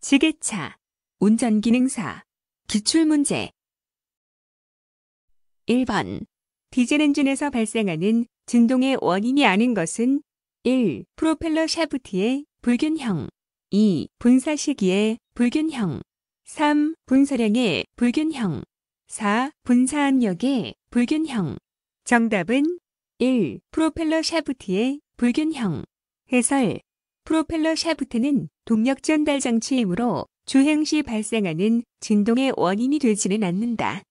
지게차, 운전기능사, 기출문제 1번 디젤 엔진에서 발생하는 진동의 원인이 아닌 것은 1. 프로펠러 샤프트의 불균형 2. 분사 시기의 불균형 3. 분사량의 불균형 4. 분사 압력의 불균형 정답은 1. 프로펠러 샤프트의 불균형 해설 프로펠러 샤프트는 동력 전달 장치이므로 주행 시 발생하는 진동의 원인이 되지는 않는다.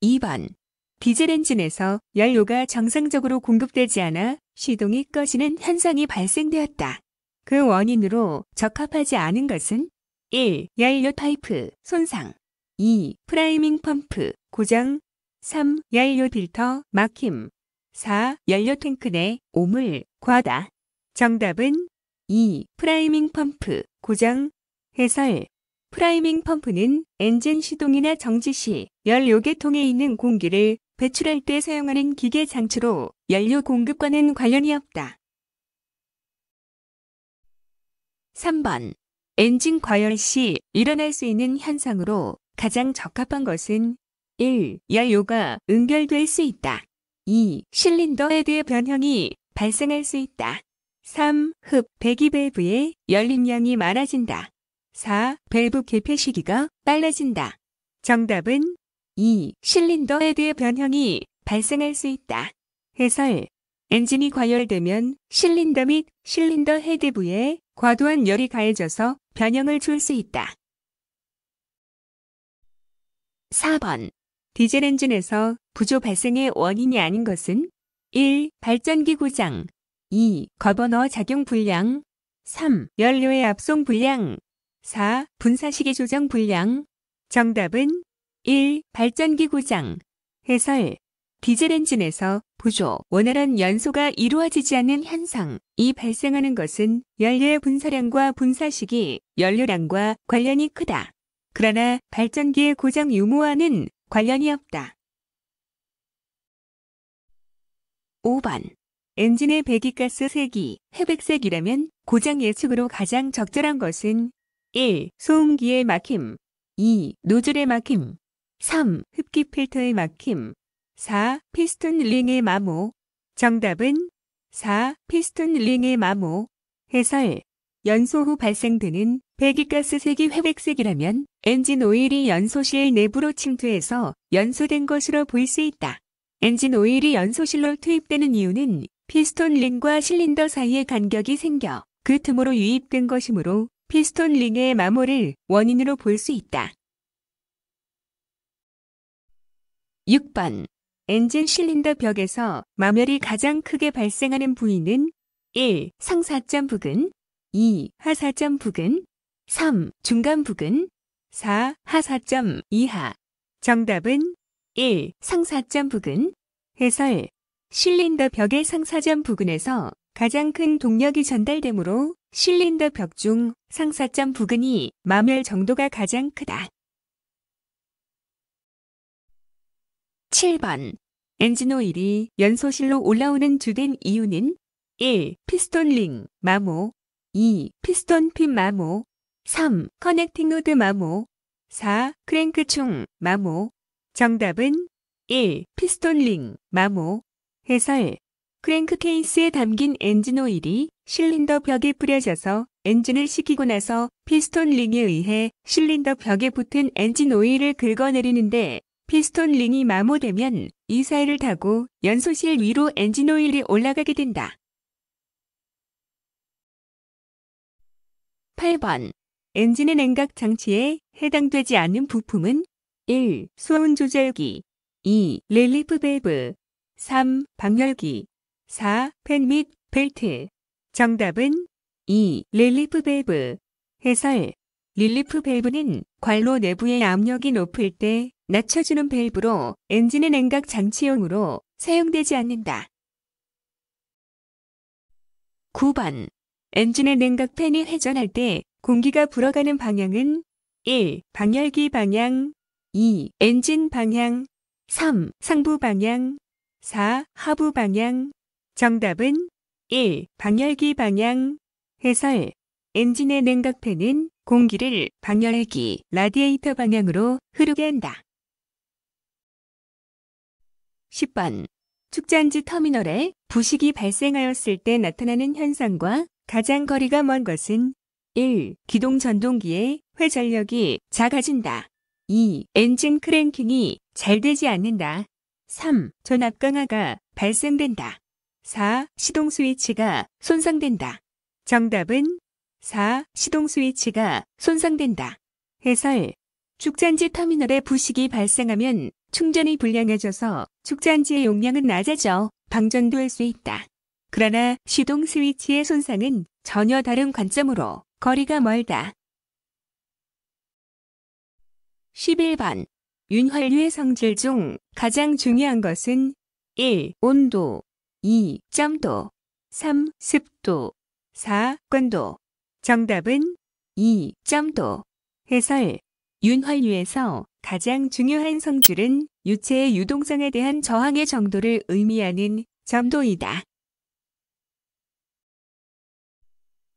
2번 디젤 엔진에서 연료가 정상적으로 공급되지 않아 시동이 꺼지는 현상이 발생되었다. 그 원인으로 적합하지 않은 것은 1. 연료 파이프 손상 2. priming 펌프 고장 3. 연료 필터 막힘 4. 연료 탱크 내 오물 과다 정답은 2. priming 펌프 고장 해설 priming 펌프는 엔진 시동이나 정지 시 연료계통에 있는 공기를 배출할 때 사용하는 기계 장치로 연료 공급과는 관련이 없다. 3번. 엔진 과열 시 일어날 수 있는 현상으로 가장 적합한 것은 1. 연료가 응결될 수 있다. 2. 실린더 헤드의 변형이 발생할 수 있다. 3. 흡, 배기 밸브의 열림량이 많아진다. 4. 밸브 개폐 시기가 빨라진다. 정답은 2. 실린더 헤드의 변형이 발생할 수 있다. 해설 엔진이 과열되면 실린더 및 실린더 헤드 부에 과도한 열이 가해져서 변형을 줄 수 있다. 4번 디젤 엔진에서 부조 발생의 원인이 아닌 것은 1. 발전기 고장 2. 거버너 작용 불량 3. 연료의 압송 불량 4. 분사시계 조정 불량 정답은 1. 발전기 고장 해설 디젤 엔진에서 부조, 원활한 연소가 이루어지지 않는 현상, 이 발생하는 것은 연료의 분사량과 분사시기, 연료량과 관련이 크다. 그러나 발전기의 고장 유무와는 관련이 없다. 5번. 엔진의 배기가스 색이 회백색이라면 고장 예측으로 가장 적절한 것은 1. 소음기의 막힘 2. 노즐의 막힘 3. 흡기 필터의 막힘 4. 피스톤 링의 마모 정답은 4. 피스톤 링의 마모 해설 연소 후 발생되는 배기가스 색이 회백색이라면 엔진 오일이 연소실 내부로 침투해서 연소된 것으로 보일 수 있다. 엔진 오일이 연소실로 투입되는 이유는 피스톤 링과 실린더 사이에 간격이 생겨 그 틈으로 유입된 것이므로 피스톤 링의 마모를 원인으로 볼 수 있다. 6번 엔진 실린더 벽에서 마멸이 가장 크게 발생하는 부위는 1. 상사점 부근 2. 하사점 부근 3. 중간 부근 4. 하사점 이하 정답은 1. 상사점 부근 해설 실린더 벽의 상사점 부근에서 가장 큰 동력이 전달되므로 실린더 벽 중 상사점 부근이 마멸 정도가 가장 크다. 7번 엔진 오일이 연소실로 올라오는 주된 이유는 1. 피스톤 링, 마모 2. 피스톤 핀 마모 3. 커넥팅 로드 마모 4. 크랭크 축 마모 정답은 1. 피스톤 링, 마모 해설 크랭크 케이스에 담긴 엔진 오일이 실린더 벽에 뿌려져서 엔진을 식히고 나서 피스톤 링에 의해 실린더 벽에 붙은 엔진 오일을 긁어내리는데 피스톤 링이 마모되면 이 사이를 타고 연소실 위로 엔진 오일이 올라가게 된다. 8번 엔진의 냉각 장치에 해당되지 않는 부품은 1. 수온 조절기 2. 릴리프 밸브 3. 방열기 4. 팬 및 벨트 정답은 2. 릴리프 밸브 해설 릴리프 밸브는 관로 내부의 압력이 높을 때 낮춰주는 밸브로 엔진의 냉각 장치용으로 사용되지 않는다. 9번 엔진의 냉각 팬이 회전할 때 공기가 불어가는 방향은 1. 방열기 방향 2. 엔진 방향 3. 상부 방향 4. 하부 방향 정답은 1. 방열기 방향 해설 엔진의 냉각팬은 공기를 방열액이 라디에이터 방향으로 흐르게 한다. 10번. 축전지 터미널에 부식이 발생하였을 때 나타나는 현상과 가장 거리가 먼 것은 1. 기동 전동기의 회전력이 작아진다. 2. 엔진 크랭킹이 잘 되지 않는다. 3. 전압 강화가 발생된다. 4. 시동 스위치가 손상된다. 정답은 4. 시동 스위치가 손상된다. 해설 축전지 터미널에 부식이 발생하면 충전이 불량해져서 축전지의 용량은 낮아져 방전도 할수 있다. 그러나 시동 스위치의 손상은 전혀 다른 관점으로 거리가 멀다. 11번. 윤활유의 성질 중 가장 중요한 것은 1. 온도 2. 점도 3. 습도 4. 건도 정답은 2. 점도 해설 윤활유에서 가장 중요한 성질은 유체의 유동성에 대한 저항의 정도를 의미하는 점도이다.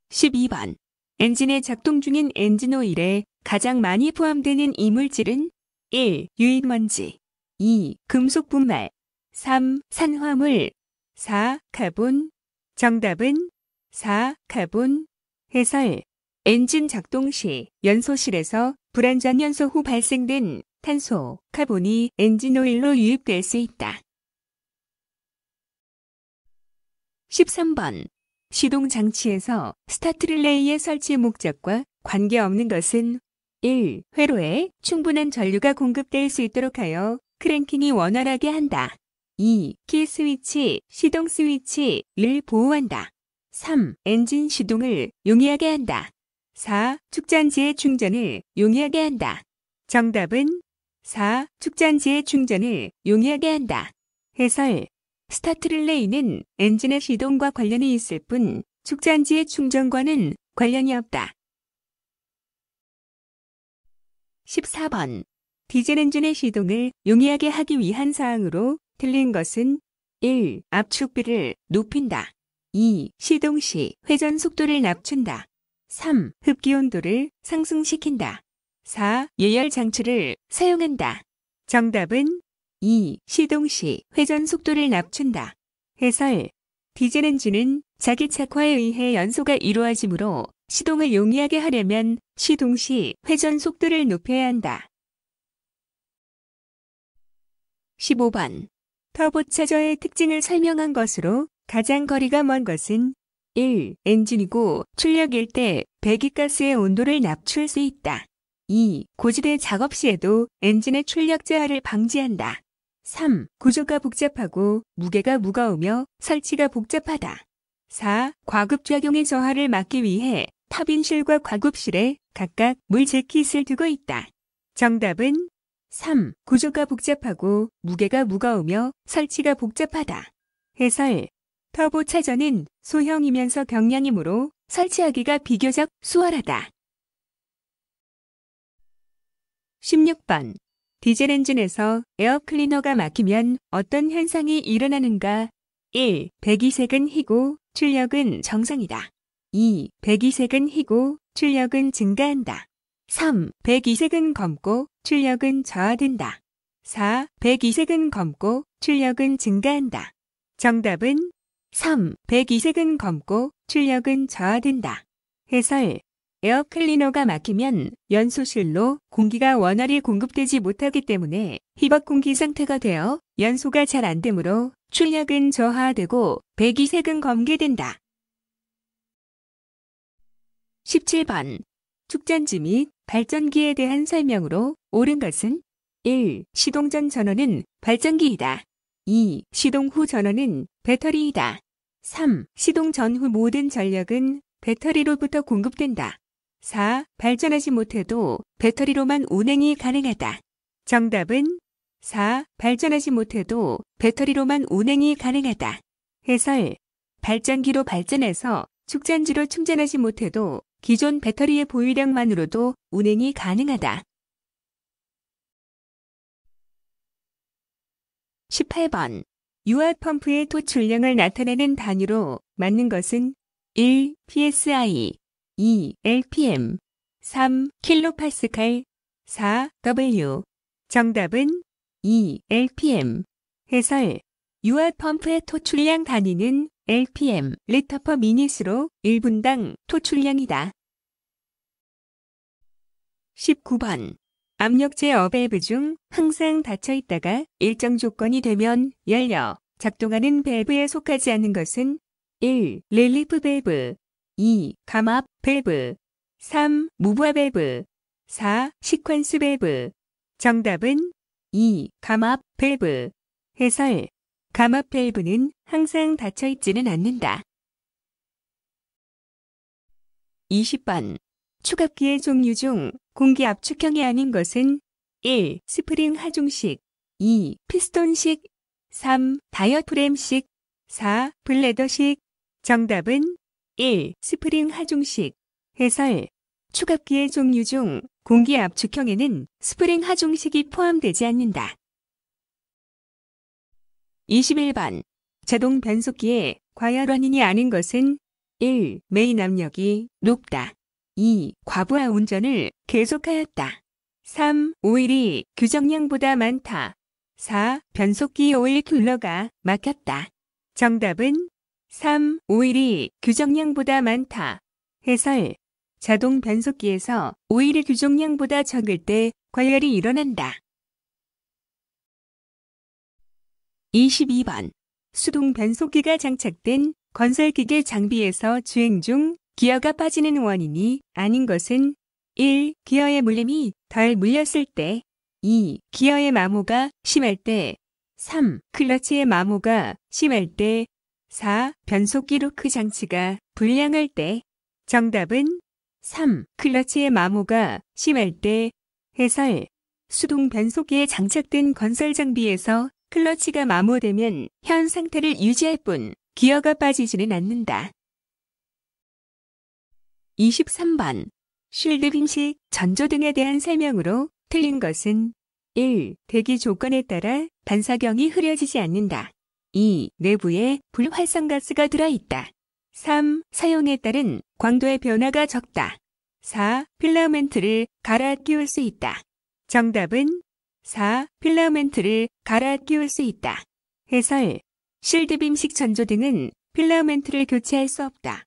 12번. 엔진의 작동 중인 엔진 오일에 가장 많이 포함되는 이물질은 1. 유입 먼지 2. 금속 분말 3. 산화물 4. 카본 정답은 4. 카본 해설 엔진 작동 시 연소실에서 불완전 연소 후 발생된 탄소, 카본이 엔진 오일로 유입될 수 있다. 13번. 시동 장치에서 스타트 릴레이의 설치 목적과 관계없는 것은 1. 회로에 충분한 전류가 공급될 수 있도록 하여 cranking이 원활하게 한다. 2. 키 스위치, 시동 스위치를 보호한다. 3. 엔진 시동을 용이하게 한다. 4. 축전지의 충전을 용이하게 한다. 정답은 4. 축전지의 충전을 용이하게 한다. 해설 스타트 릴레이는 엔진의 시동과 관련이 있을 뿐 축전지의 충전과는 관련이 없다. 14번. 디젤 엔진의 시동을 용이하게 하기 위한 사항으로 틀린 것은 1. 압축비를 높인다. 2. 시동 시 회전 속도를 낮춘다. 3. 흡기 온도를 상승시킨다. 4. 예열 장치를 사용한다. 정답은 2. 시동 시 회전 속도를 낮춘다. 해설 디젤 엔진은 자기 착화에 의해 연소가 이루어지므로 시동을 용이하게 하려면 시동 시 회전 속도를 높여야 한다. 15번. 터보차저의 특징을 설명한 것으로 가장 거리가 먼 것은 1. 엔진이고 출력일 때 배기가스의 온도를 낮출 수 있다. 2. 고지대 작업 시에도 엔진의 출력 저하를 방지한다. 3. 구조가 복잡하고 무게가 무거우며 설치가 복잡하다. 4. 과급작용의 저하를 막기 위해 타빈실과 과급실에 각각 물 재킷을 두고 있다. 정답은 3. 구조가 복잡하고 무게가 무거우며 설치가 복잡하다. 해설 터보 차저는 소형이면서 경량이므로 설치하기가 비교적 수월하다. 16번. 디젤 엔진에서 에어 클리너가 막히면 어떤 현상이 일어나는가? 1. 배기색은 희고 출력은 정상이다. 2. 배기색은 희고 출력은 증가한다. 3. 배기색은 검고 출력은 저하된다. 4. 배기색은 검고 출력은 증가한다. 정답은 3. 배기색은 검고 출력은 저하된다. 해설 에어 클리너가 막히면 연소실로 공기가 원활히 공급되지 못하기 때문에 희박 공기 상태가 되어 연소가 잘 안 되므로 출력은 저하되고 배기색은 검게 된다. 17번 축전지 및 발전기에 대한 설명으로 옳은 것은 1. 시동 전 전원은 발전기이다. 2. 시동 후 전원은 배터리이다. 3. 시동 전후 모든 전력은 배터리로부터 공급된다. 4. 발전하지 못해도 배터리로만 운행이 가능하다. 정답은 4. 발전하지 못해도 배터리로만 운행이 가능하다. 해설 발전기로 발전해서 축전지로 충전하지 못해도 기존 배터리의 보유량만으로도 운행이 가능하다. 18번 유압 펌프의 토출량을 나타내는 단위로 맞는 것은 1. psi, 2. LPM 3. 킬로파스칼 4. W 정답은 2. LPM 해설 유압 펌프의 토출량 단위는 LPM 리터 퍼 미닛으로 1분당 토출량이다. 19번 압력 제어 밸브 중 항상 닫혀 있다가 일정 조건이 되면 열려 작동하는 밸브에 속하지 않는 것은 1. 릴리프 밸브 2. 감압 밸브 3. 무부하 밸브 4. 시퀀스 밸브 정답은 2. 감압 밸브 해설 감압 밸브는 항상 닫혀 있지는 않는다. 20번 축압기의 종류 중 공기 압축형이 아닌 것은 1. 스프링 하중식 2. 피스톤식 3. 다이어프램식 4. bladder식 정답은 1. 스프링 하중식 해설 축압기의 종류 중 공기 압축형에는 스프링 하중식이 포함되지 않는다. 21번 자동 변속기의 과열 원인이 아닌 것은 1. 메인 압력이 높다. 2. 과부하 운전을 계속하였다. 3. 오일이 규정량보다 많다. 4. 변속기 오일 쿨러가 막혔다. 정답은 3. 오일이 규정량보다 많다. 해설 자동 변속기에서 오일의 규정량보다 적을 때 과열이 일어난다. 22번 수동 변속기가 장착된 건설기계 장비에서 주행 중 기어가 빠지는 원인이 아닌 것은 1. 기어의 물림이 덜 물렸을 때 2. 기어의 마모가 심할 때 3. 클러치의 마모가 심할 때 4. 변속기 로크 장치가 불량할 때 정답은 3. 클러치의 마모가 심할 때 해설 수동 변속기에 장착된 건설 장비에서 클러치가 마모되면 현 상태를 유지할 뿐 기어가 빠지지는 않는다. 23번 sealed beam식 전조등에 대한 설명으로 틀린 것은 1. 대기 조건에 따라 반사경이 흐려지지 않는다. 2. 내부에 불활성가스가 들어있다. 3. 사용에 따른 광도의 변화가 적다. 4. 필라멘트를 갈아 끼울 수 있다. 정답은 4. 필라멘트를 갈아 끼울 수 있다. 해설 실드빔식 전조 등은 필라멘트를 교체할 수 없다.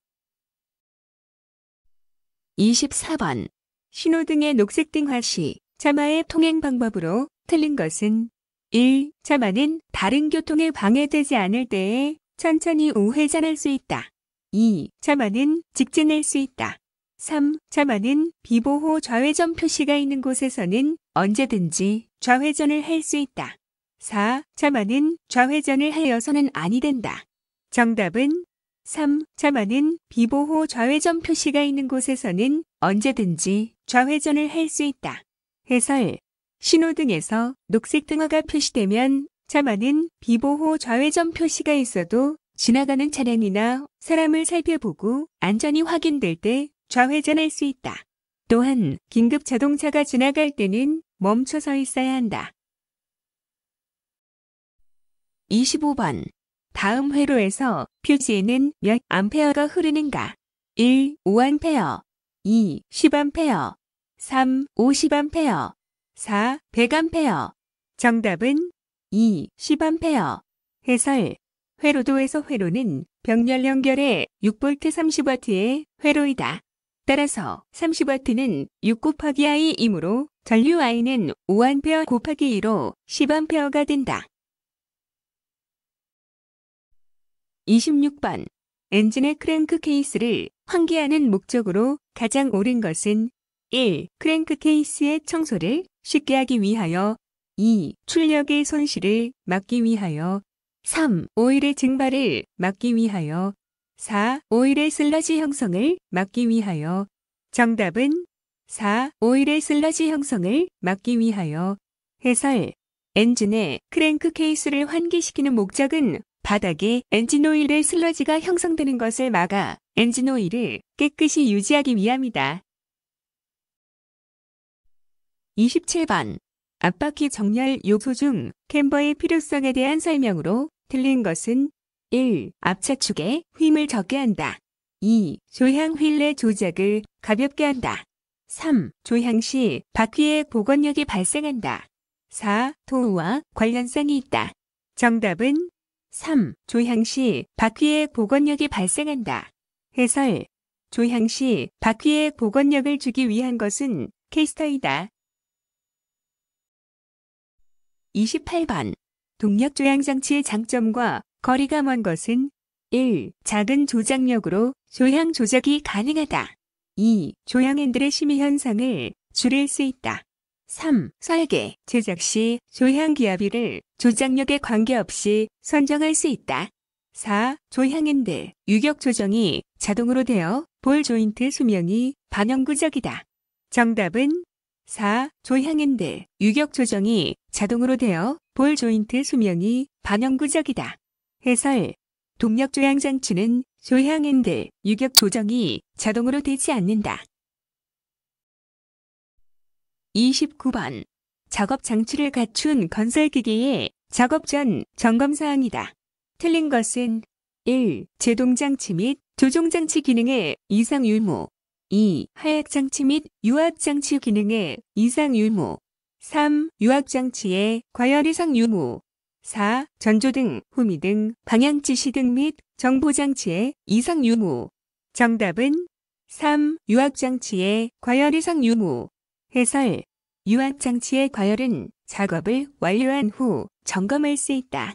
24번 신호등의 녹색등 화시 차마의 통행 방법으로 틀린 것은 1. 차마는 다른 교통에 방해되지 않을 때에 천천히 우회전할 수 있다. 2. 차마는 직진할 수 있다. 3. 차마는 비보호 좌회전 표시가 있는 곳에서는 언제든지 좌회전을 할 수 있다. 4. 차마는 좌회전을 하여서는 아니 된다. 정답은 3. 차마는 비보호 좌회전 표시가 있는 곳에서는 언제든지 좌회전을 할 수 있다. 해설 신호등에서 녹색 등화가 표시되면 차마는 비보호 좌회전 표시가 있어도 지나가는 차량이나 사람을 살펴보고 안전이 확인될 때 좌회전할 수 있다. 또한 긴급 자동차가 지나갈 때는 멈춰서 있어야 한다. 25번 다음 회로에서 표지에는 몇 암페어가 흐르는가? 1. 5암페어 2. 10암페어 3. 50암페어 4. 100암페어 정답은 2. 10암페어 해설 회로도에서 회로는 병렬 연결의 6V 30W의 회로이다. 따라서 30W는 6 곱하기 I이므로 전류 I는 5A 곱하기 2로 10A가 된다. 26번 엔진의 크랭크 케이스를 환기하는 목적으로 가장 옳은 것은 1. 크랭크 케이스의 청소를 쉽게 하기 위하여 2. 출력의 손실을 막기 위하여 3. 오일의 증발을 막기 위하여 4. 오일의 슬러지 형성을 막기 위하여 정답은 4. 오일의 슬러지 형성을 막기 위하여 해설 엔진의 크랭크 케이스를 환기시키는 목적은 바닥에 엔진오일의 슬러지가 형성되는 것을 막아 엔진오일을 깨끗이 유지하기 위함이다. 27번 앞바퀴 정렬 요소 중 캠버의 필요성에 대한 설명으로 틀린 것은 1. 앞차축에 힘을 적게 한다. 2. 조향 휠의 조작을 가볍게 한다. 3. 조향 시 바퀴의 복원력이 발생한다. 4. 도우와 관련성이 있다. 정답은 3. 조향 시 바퀴의 복원력이 발생한다. 해설 조향 시 바퀴의 복원력을 주기 위한 것은 캐스터이다. 28번 동력 조향 장치의 장점과 거리가 먼 것은 1. 작은 조작력으로 조향 조작이 가능하다. 2. 조향 핸들의 심의 현상을 줄일 수 있다. 3. 설계, 제작 시 조향 기압비를 조작력에 관계없이 선정할 수 있다. 4. 조향 핸들, 유격 조정이 자동으로 되어 볼 조인트 수명이 반영구적이다. 정답은 4. 조향 핸들, 유격 조정이 자동으로 되어 볼 조인트 수명이 반영구적이다. 해설 동력 조향 장치는 조향 핸들, 유격 조정이 자동으로 되지 않는다. 29번 작업 장치를 갖춘 건설기계의 작업 전 점검 사항이다. 틀린 것은 1. 제동장치 및 조종장치 기능의 이상 유무 2. 하약장치 및 유압장치 기능의 이상 유무 3. 유압장치의 과열 이상 유무 4. 전조 등, 후미 등, 방향 지시 등 및 정보장치의 이상 유무 정답은 3. 유압장치의 과열 이상 유무 해설 유압장치의 과열은 작업을 완료한 후 점검할 수 있다.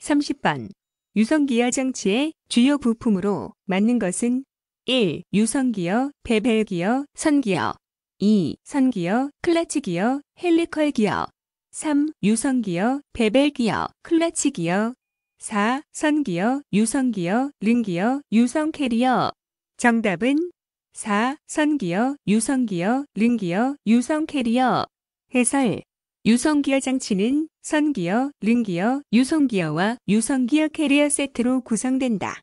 30번 유성기어 장치의 주요 부품으로 맞는 것은 1. 유성기어, 베벨기어, 선기어 2. 선기어, 클러치기어, 헬리컬 기어 3. 유성기어, 베벨기어, 클러치기어 4. 선기어, 유성기어, 링기어, 유성캐리어 정답은 4. 선기어, 유성기어, 링기어, 유성캐리어 해설 유성기어 장치는 선기어, 링기어, 유성기어와 유성기어 캐리어 세트로 구성된다.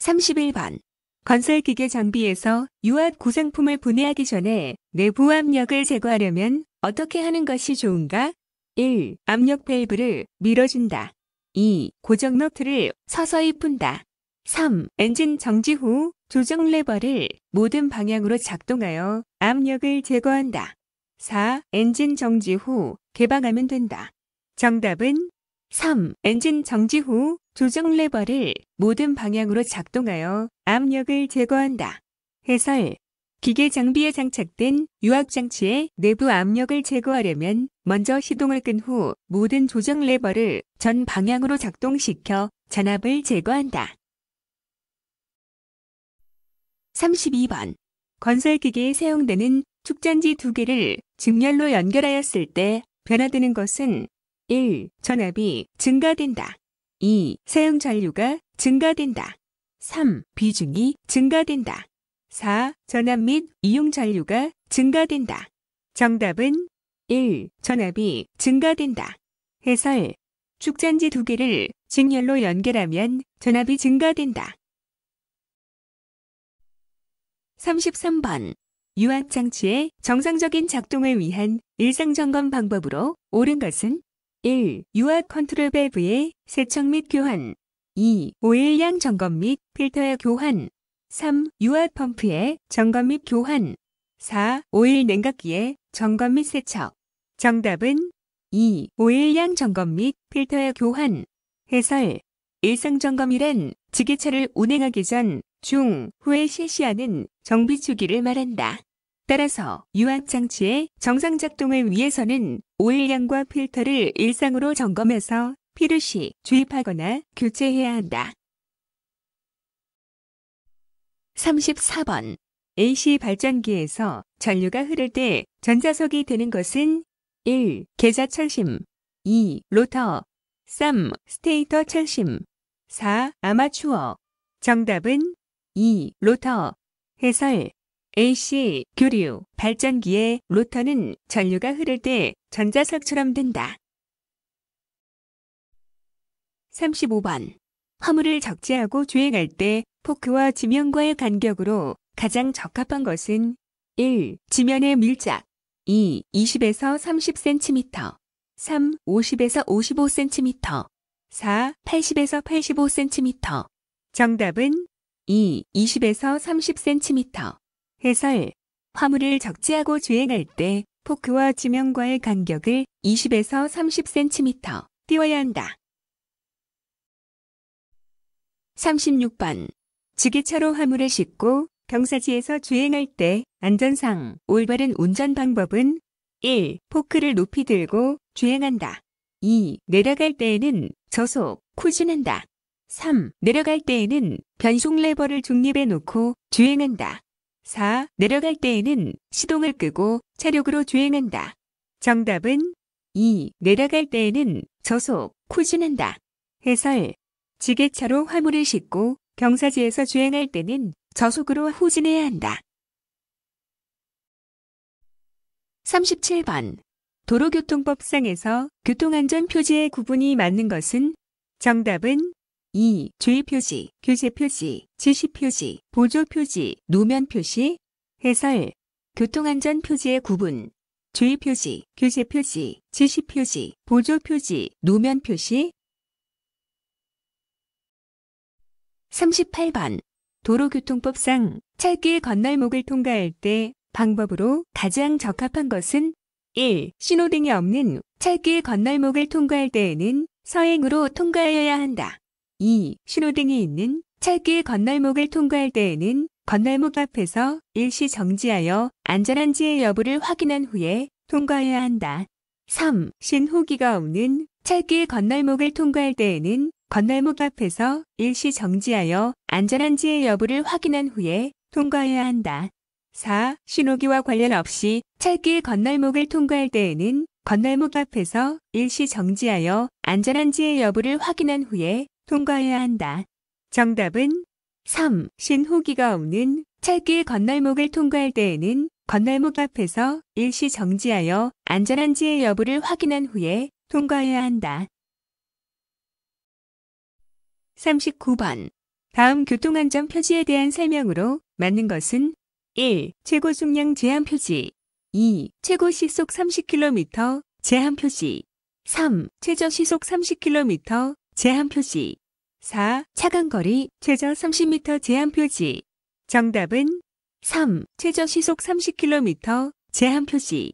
31번 건설기계 장비에서 유압 구성품을 분해하기 전에 내부 압력을 제거하려면 어떻게 하는 것이 좋은가? 1. 압력 밸브를 밀어준다. 2. 고정 너트를 서서히 푼다. 3. 엔진 정지 후 조정 레버를 모든 방향으로 작동하여 압력을 제거한다. 4. 엔진 정지 후 개방하면 된다. 정답은 3. 엔진 정지 후 조정 레버를 모든 방향으로 작동하여 압력을 제거한다. 해설 기계 장비에 장착된 유압 장치의 내부 압력을 제거하려면 먼저 시동을 끈 후 모든 조정 레버를 전 방향으로 작동시켜 잔압을 제거한다. 32번 건설기계에 사용되는 축전지 두 개를 직렬로 연결하였을 때 변화되는 것은 1. 전압이 증가된다. 2. 사용 전류가 증가된다. 3. 비중이 증가된다. 4. 전압 및 이용 전류가 증가된다. 정답은 1. 전압이 증가된다. 해설 축전지 두 개를 직렬로 연결하면 전압이 증가된다. 33번 유압장치의 정상적인 작동을 위한 일상점검 방법으로 옳은 것은 1. 유압 컨트롤 밸브의 세척 및 교환 2. 오일량 점검 및 필터의 교환 3. 유압 펌프의 점검 및 교환 4. 오일 냉각기의 점검 및 세척 정답은 2. 오일량 점검 및 필터의 교환 해설 일상 점검이란 지게차를 운행하기 전, 중, 후에 실시하는 정비 주기를 말한다. 따라서 유압 장치의 정상 작동을 위해서는 오일량과 필터를 일상으로 점검해서 필요시 주입하거나 교체해야 한다. 34번 AC 발전기에서 전류가 흐를 때 전자석이 되는 것은 1. 계좌 철심 2. 로터 3. 스테이터 철심 4. 아마추어 정답은 2. 로터 해설 AC, 교류, 발전기의 로터는 전류가 흐를 때 전자석처럼 된다. 35번. 화물을 적재하고 주행할 때 포크와 지면과의 간격으로 가장 적합한 것은 1. 지면의 밀착 2. 20에서 30cm 3. 50에서 55cm 4. 80에서 85cm 정답은 2. 20에서 30cm 해설 화물을 적재하고 주행할 때 포크와 지명과의 간격을 20에서 30cm 띄워야 한다. 36번. 지게차로 화물을 싣고 경사지에서 주행할 때 안전상 올바른 운전 방법은 1. 포크를 높이 들고 주행한다. 2. 내려갈 때에는 저속, 후진한다. 3. 내려갈 때에는 변속 레버를 중립에 놓고 주행한다. 4. 내려갈 때에는 시동을 끄고 차력으로 주행한다. 정답은 2. 내려갈 때에는 저속, 후진한다. 해설 지게차로 화물을 싣고 경사지에서 주행할 때는 저속으로 후진해야 한다. 37번. 도로교통법상에서 교통안전 표지의 구분이 맞는 것은 정답은 2. 주의 표지, 규제 표지, 지시 표지, 보조 표지, 노면 표시, 해설, 교통안전 표지의 구분, 주의 표지, 규제 표지, 지시 표지, 보조 표지, 노면 표시. 38번. 도로교통법상 찰길 건널목을 통과할 때 방법으로 가장 적합한 것은 1. 신호등이 없는 찰길 건널목을 통과할 때에는 서행으로 통과하여야 한다. 2. 신호등이 있는 찰길 건널목을 통과할 때에는 건널목 앞에서 일시 정지하여 안전한지의 여부를 확인한 후에 통과해야 한다. 3. 신호기가 없는 찰길 건널목을 통과할 때에는 건널목 앞에서 일시 정지하여 안전한지의 여부를 확인한 후에 통과해야 한다. 4. 신호기와 관련 없이 찰길 건널목을 통과할 때에는 건널목 앞에서 일시 정지하여 안전한지의 여부를 확인한 후에 통과해야 한다. 정답은 3. 신호기가 없는 찰길 건널목을 통과할 때에는 건널목 앞에서 일시 정지하여 안전한지의 여부를 확인한 후에 통과해야 한다. 39번. 다음 교통안전 표지에 대한 설명으로 맞는 것은 1. 최고 속량 제한 표지 2. 최고 시속 30km 제한 표지 3. 최저 시속 30km 제한 표지 4. 차간거리 최저 30m 제한 표지. 정답은 3. 최저 시속 30km 제한 표지.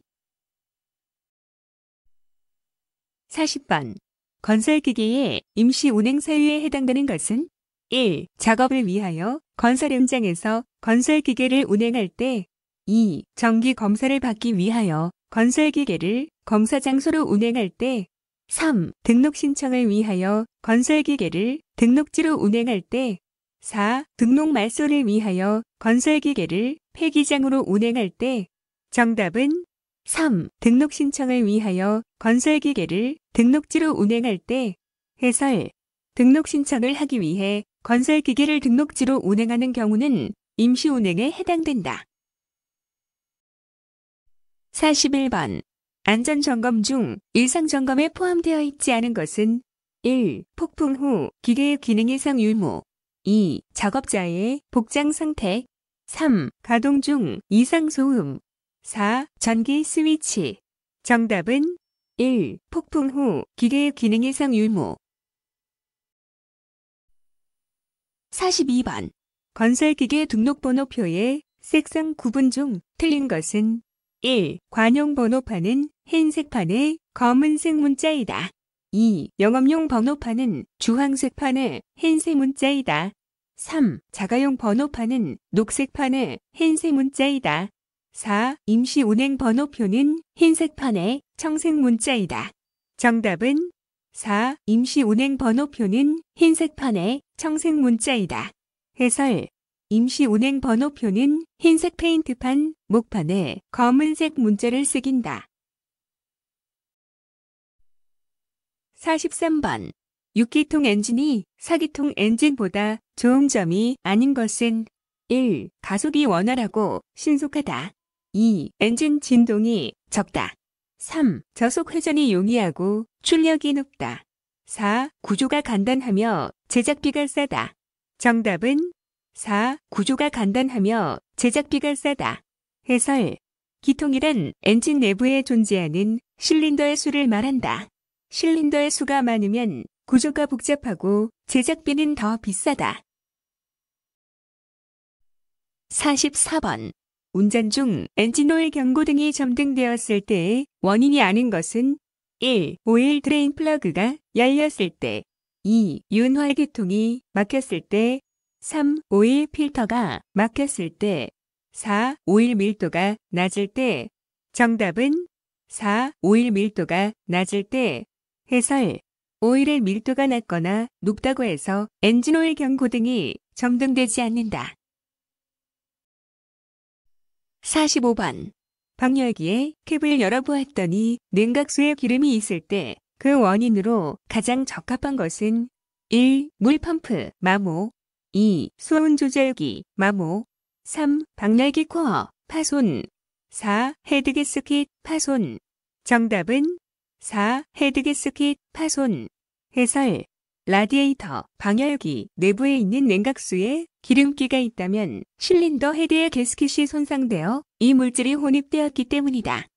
40번. 건설기계의 임시 운행 사유에 해당되는 것은 1. 작업을 위하여 건설 현장에서 건설 기계를 운행할 때 2. 정기 검사를 받기 위하여 건설 기계를 검사 장소로 운행할 때 3. 등록 신청을 위하여 건설기계를 등록지로 운행할 때 4. 등록 말소를 위하여 건설기계를 폐기장으로 운행할 때 정답은 3. 등록 신청을 위하여 건설기계를 등록지로 운행할 때 해설 등록 신청을 하기 위해 건설기계를 등록지로 운행하는 경우는 임시 운행에 해당된다. 41번 안전점검 중 일상점검에 포함되어 있지 않은 것은 1. 폭풍 후 기계의 기능 이상 유무 2. 작업자의 복장 상태 3. 가동 중 이상 소음 4. 전기 스위치 정답은 1. 폭풍 후 기계의 기능 이상 유무 42번 건설기계 등록번호표의 색상 구분 중 틀린 것은 1. 관용 번호판은 흰색판에 검은색 문자이다. 2. 영업용 번호판은 주황색판에 흰색 문자이다. 3. 자가용 번호판은 녹색판에 흰색 문자이다. 4. 임시 운행 번호표는 흰색판에 청색 문자이다. 정답은 4. 임시 운행 번호표는 흰색판에 청색 문자이다. 해설 임시 운행 번호표는 흰색 페인트판, 목판에 검은색 문자를 쓰긴다. 43번. 6기통 엔진이 4기통 엔진보다 좋은 점이 아닌 것은 1. 가속이 원활하고 신속하다. 2. 엔진 진동이 적다. 3. 저속 회전이 용이하고 출력이 높다. 4. 구조가 간단하며 제작비가 싸다. 정답은 4. 구조가 간단하며 제작비가 싸다. 해설 기통이란 엔진 내부에 존재하는 실린더의 수를 말한다. 실린더의 수가 많으면 구조가 복잡하고 제작비는 더 비싸다. 44번. 운전 중 엔진오일 경고등이 점등되었을 때의 원인이 아닌 것은 1. 오일 드레인 플러그가 열렸을 때 2. 윤활계통이 막혔을 때 3. 오일 필터가 막혔을 때 4. 오일 밀도가 낮을 때 정답은 4. 오일 밀도가 낮을 때 해설 오일의 밀도가 낮거나 높다고 해서 엔진오일 경고 등이 점등되지 않는다. 45번. 방열기에 캡을 열어보았더니 냉각수에 기름이 있을 때 그 원인으로 가장 적합한 것은 1. 물펌프, 마모 2. 수온 조절기, 마모 3. 방열기 코어, 파손 4. 헤드게스킷, 파손 정답은 4. 헤드게스킷, 파손 해설 라디에이터, 방열기 내부에 있는 냉각수에 기름기가 있다면 실린더 헤드의 게스킷이 손상되어 이물질이 혼입되었기 때문이다.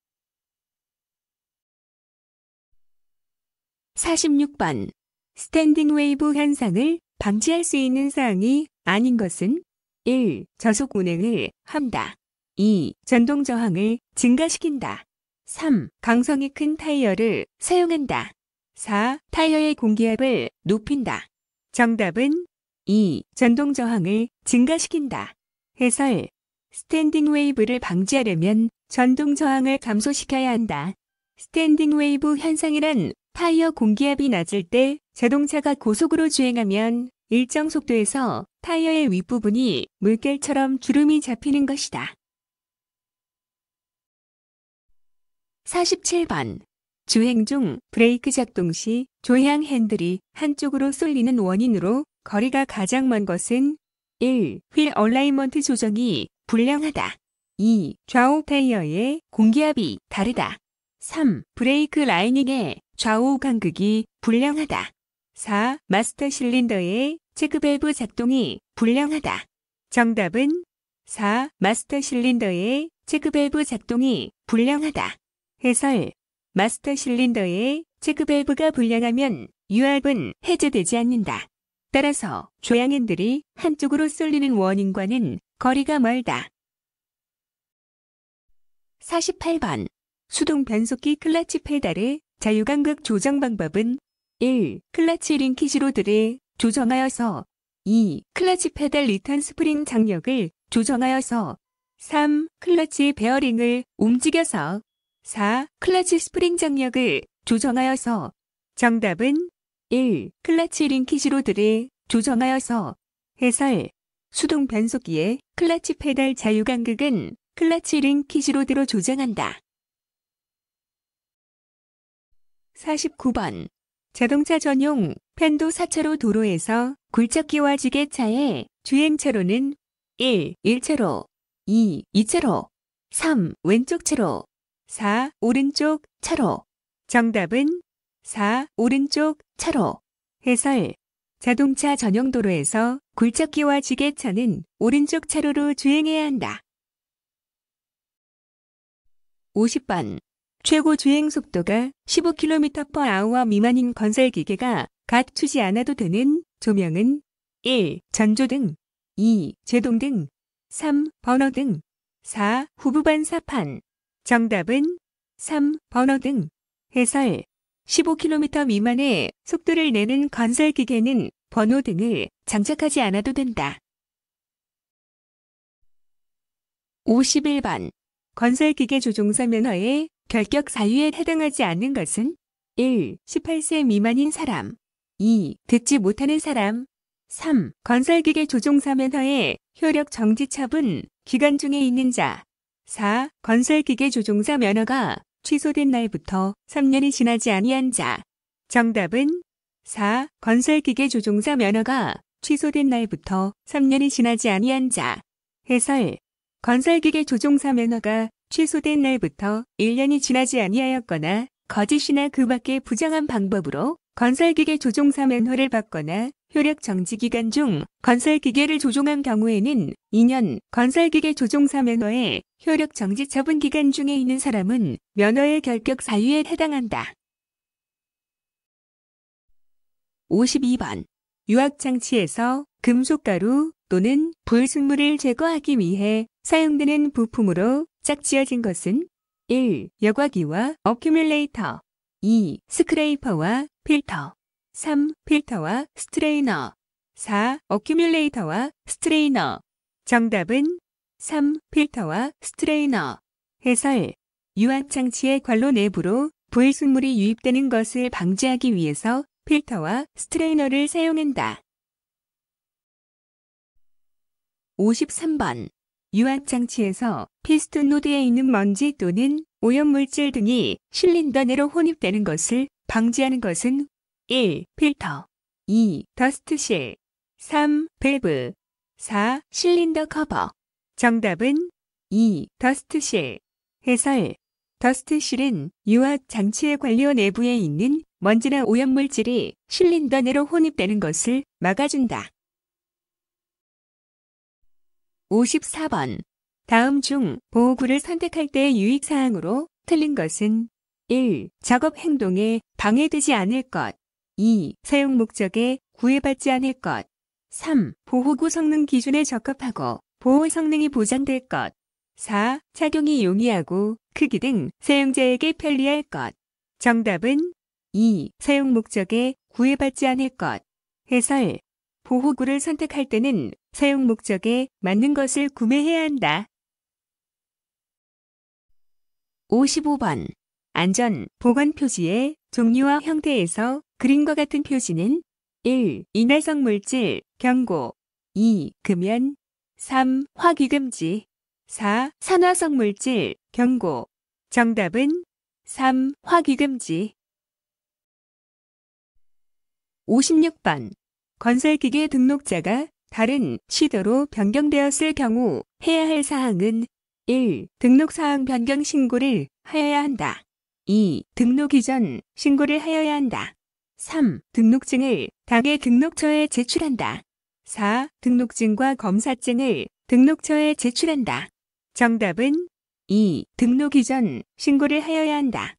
46번. 스탠딩 웨이브 현상을 방지할 수 있는 사항이 아닌 것은 1. 저속 운행을 한다. 2. 전동 저항을 증가시킨다. 3. 강성이 큰 타이어를 사용한다. 4. 타이어의 공기압을 높인다. 정답은 2. 전동 저항을 증가시킨다. 해설 스탠딩 웨이브를 방지하려면 전동 저항을 감소시켜야 한다. 스탠딩 웨이브 현상이란 타이어 공기압이 낮을 때 자동차가 고속으로 주행하면 일정 속도에서 타이어의 윗부분이 물결처럼 주름이 잡히는 것이다. 47번 주행 중 브레이크 작동 시 조향 핸들이 한쪽으로 쏠리는 원인으로 거리가 가장 먼 것은 1. 휠 얼라인먼트 조정이 불량하다. 2. 좌우 타이어의 공기압이 다르다. 3. 브레이크 라이닝의 좌우 간극이 불량하다. 4. 마스터 실린더의 체크밸브 작동이 불량하다. 정답은 4. 마스터 실린더의 체크밸브 작동이 불량하다. 해설 마스터 실린더의 체크밸브가 불량하면 유압은 해제되지 않는다. 따라서 조향핸들이 한쪽으로 쏠리는 원인과는 거리가 멀다. 48번 수동 변속기 클러치 페달의 자유간극 조정 방법은 1. 클러치 링키지로 들에 조정하여서 2. 클러치 페달 리턴 스프링 장력을 조정하여서 3. 클러치 베어링을 움직여서 4. 클러치 스프링 장력을 조정하여서 정답은 1. 클러치 링키지로드를 조정하여서 해설 수동 변속기의 클러치 페달 자유간극은 클러치 링키지로드로 조정한다. 49번 자동차 전용 펜도 4차로 도로에서 굴착기와 지게차의 주행차로는 1. 1차로 2. 2차로 3. 왼쪽 차로 4. 오른쪽 차로. 정답은 4. 오른쪽 차로. 해설. 자동차 전용 도로에서 굴착기와 지게차는 오른쪽 차로로 주행해야 한다. 50번. 최고 주행 속도가 15km/h 미만인 건설 기계가 갖추지 않아도 되는 조명은 1. 전조등 2. 제동등 3. 번호등 4. 후부반 사판 정답은 3. 번호 등. 해설 15km 미만의 속도를 내는 건설 기계는 번호 등을 장착하지 않아도 된다. 51번 건설기계 조종사 면허의 결격 사유에 해당하지 않는 것은 1. 18세 미만인 사람 2. 듣지 못하는 사람 3. 건설기계 조종사 면허의 효력 정지 처분 기간 중에 있는 자 4. 건설기계 조종사 면허가 취소된 날부터 3년이 지나지 아니한 자. 정답은 4. 건설기계 조종사 면허가 취소된 날부터 3년이 지나지 아니한 자. 해설 건설기계 조종사 면허가 취소된 날부터 1년이 지나지 아니하였거나 거짓이나 그 밖의 부정한 방법으로 건설기계 조종사 면허를 받거나 효력 정지 기간 중 건설 기계를 조종한 경우에는 2년 건설 기계 조종사 면허의 효력 정지 처분 기간 중에 있는 사람은 면허의 결격 사유에 해당한다. 52번 유압장치에서 금속가루 또는 불순물을 제거하기 위해 사용되는 부품으로 짝지어진 것은 1. 여과기와 어큐뮬레이터 2. 스크레이퍼와 필터 3. 필터와 스트레이너 4. 어큐뮬레이터와 스트레이너 정답은 3. 필터와 스트레이너 해설 유압장치의 관로 내부로 불순물이 유입되는 것을 방지하기 위해서 필터와 스트레이너를 사용한다. 53번 유압장치에서 피스톤 로드에 있는 먼지 또는 오염물질 등이 실린더 내로 혼입되는 것을 방지하는 것은 1. 필터 2. 더스트실 3. 밸브 4. 실린더 커버 정답은 2. 더스트실 해설 더스트실은 유압 장치의 관로 내부에 있는 먼지나 오염물질이 실린더 내로 혼입되는 것을 막아준다. 54번 다음 중 보호구를 선택할 때의 유익사항으로 틀린 것은 1. 작업 행동에 방해되지 않을 것 2. 사용 목적에 구애받지 않을 것 3. 보호구 성능 기준에 적합하고 보호 성능이 보장될 것 4. 착용이 용이하고 크기 등 사용자에게 편리할 것 정답은 2. 사용 목적에 구애받지 않을 것 해설 보호구를 선택할 때는 사용 목적에 맞는 것을 구매해야 한다. 55번 안전 보관 표지의 종류와 형태에서 그림과 같은 표지는 1. 인화성 물질 경고 2. 금연 3. 화기 금지 4. 산화성 물질 경고 정답은 3. 화기 금지 56번 건설기계 등록자가 다른 시도로 변경되었을 경우 해야 할 사항은 1. 등록사항 변경 신고를 하여야 한다. 2. 등록 이 전 신고를 하여야 한다. 3. 등록증을 당해 등록처에 제출한다. 4. 등록증과 검사증을 등록처에 제출한다. 정답은 2. 등록 이 전 신고를 하여야 한다.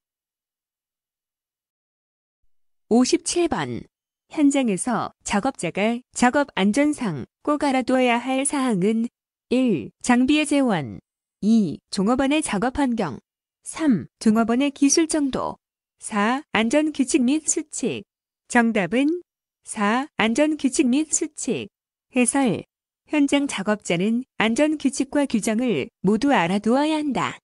57번 현장에서 작업자가 작업 안전상 꼭 알아두어야 할 사항은 1. 장비의 재원 2. 종업원의 작업 환경 3. 종업원의 기술 정도 4. 안전 규칙 및 수칙 정답은 4. 안전 규칙 및 수칙 해설 현장 작업자는 안전 규칙과 규정을 모두 알아두어야 한다.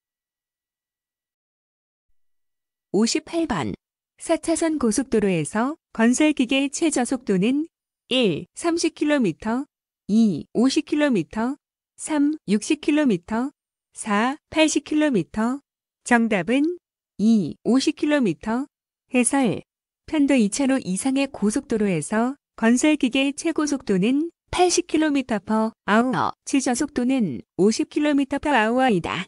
58번 4차선 고속도로에서 건설기계 최저속도는 1. 30km, 2. 50km, 3. 60km, 4. 80km. 정답은 2. 50km. 해설 편도 2차로 이상의 고속도로에서 건설기계 최고 속도는 80km/h, 최저 속도는 50km/h이다.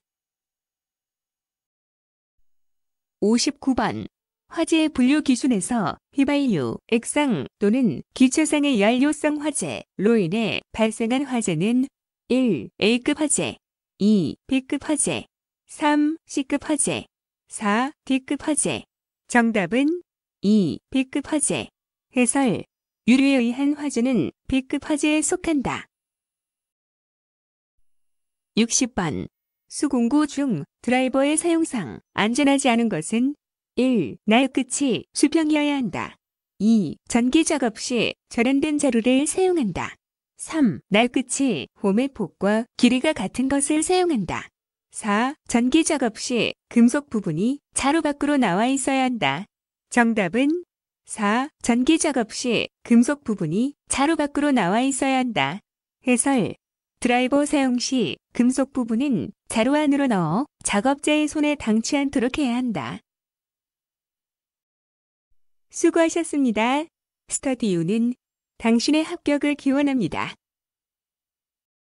59번 화재 분류 기준에서 휘발유, 액상 또는 기체상의 연료성 화재로 인해 발생한 화재는 1. A급 화재 2. B급 화재 3. C급 화재 4. D급 화재 정답은 2. B급 화재 해설 유류에 의한 화재는 B급 화재에 속한다. 60번 수공구 중 드라이버의 사용상 안전하지 않은 것은 1. 날 끝이 수평이어야 한다. 2. 전기 작업 시 절연된 자루를 사용한다. 3. 날 끝이 홈의 폭과 길이가 같은 것을 사용한다. 4. 전기 작업 시 금속 부분이 자루 밖으로 나와 있어야 한다. 정답은 4. 전기 작업 시 금속 부분이 자루 밖으로 나와 있어야 한다. 해설 드라이버 사용 시 금속 부분은 자루 안으로 넣어 작업자의 손에 닿지 않도록 해야 한다. 수고하셨습니다. 스터디유는 당신의 합격을 기원합니다.